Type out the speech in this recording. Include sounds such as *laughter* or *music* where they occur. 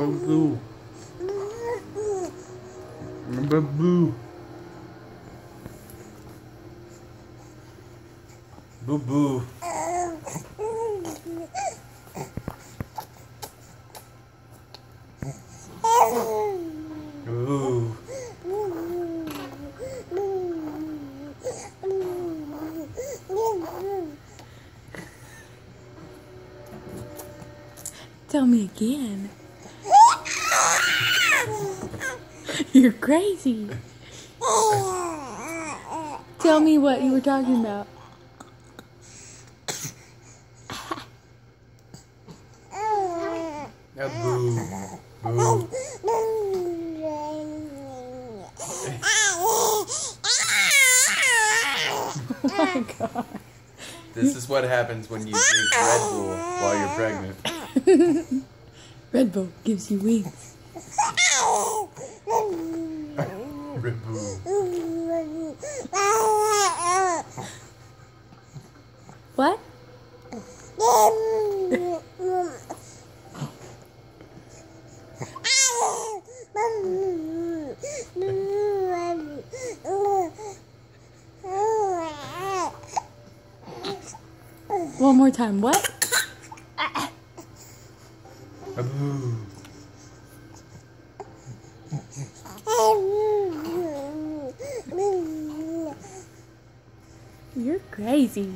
Boo. Boo. Boo boo. Ooh. Tell me again. *laughs* You're crazy. Tell me what you were talking about. Boo. Boo. *laughs* Oh my god. This is what happens when you drink Red Bull while you're pregnant. *laughs* Red Bull gives you wings. What? One more time. What? You're crazy.